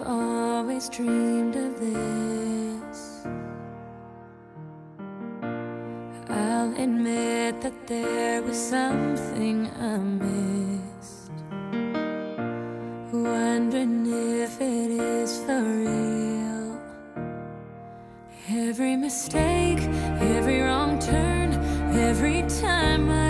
I've always dreamed of this. I'll admit that there was something I missed. Wondering if it is for real. Every mistake, every wrong turn, every time I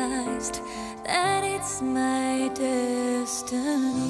realized that it's my destiny.